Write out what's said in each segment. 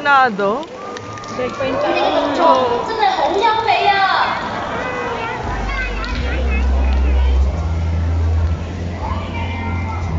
那真的好优美啊。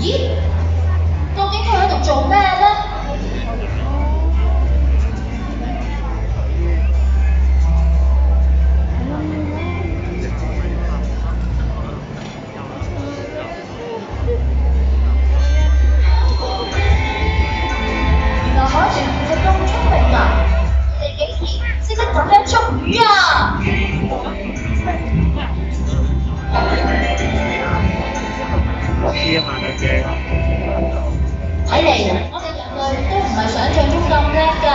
咦？究竟佢喺度做咩睇嚟我哋人類都唔係想象中咁叻㗎，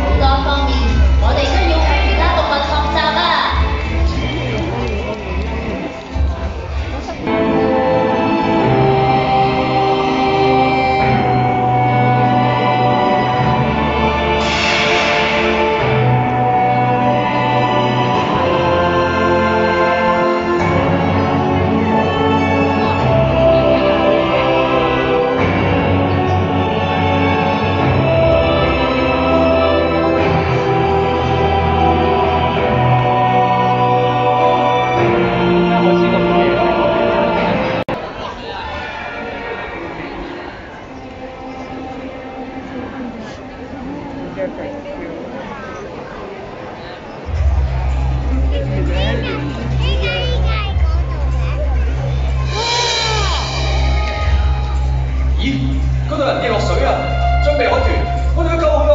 好多方面。嗰度人跌落水啊，準備安全，我哋要救佢！